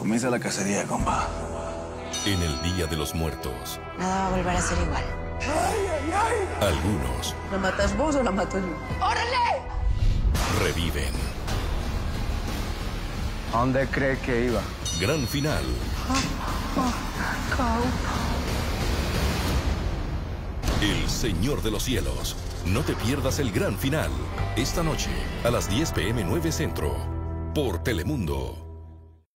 Comienza la cacería, compa. En el Día de los Muertos, Nada va a volver a ser igual. algunos ¿La matas vos o la mato yo? ¡Órale! reviven. Dónde cree que iba? Gran final. El Señor de los Cielos. No te pierdas el gran final. Esta noche, a las 10 pm 9 Centro. Por Telemundo.